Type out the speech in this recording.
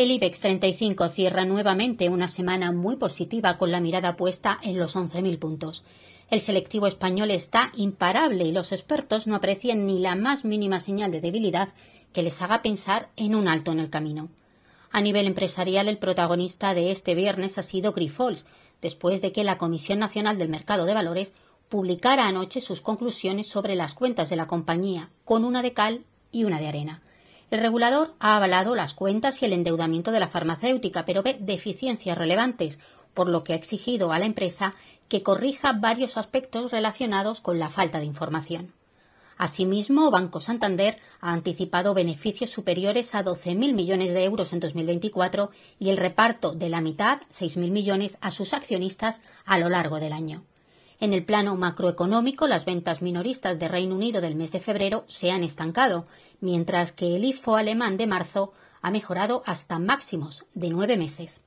El IBEX 35 cierra nuevamente una semana muy positiva con la mirada puesta en los 11.000 puntos. El selectivo español está imparable y los expertos no aprecian ni la más mínima señal de debilidad que les haga pensar en un alto en el camino. A nivel empresarial, el protagonista de este viernes ha sido Grifols, después de que la Comisión Nacional del Mercado de Valores publicara anoche sus conclusiones sobre las cuentas de la compañía, con una de cal y una de arena. El regulador ha avalado las cuentas y el endeudamiento de la farmacéutica, pero ve deficiencias relevantes, por lo que ha exigido a la empresa que corrija varios aspectos relacionados con la falta de información. Asimismo, Banco Santander ha anticipado beneficios superiores a 12.000 millones de euros en 2024 y el reparto de la mitad, 6.000 millones, a sus accionistas a lo largo del año. En el plano macroeconómico, las ventas minoristas de Reino Unido del mes de febrero se han estancado, mientras que el IFO alemán de marzo ha mejorado hasta máximos de nueve meses.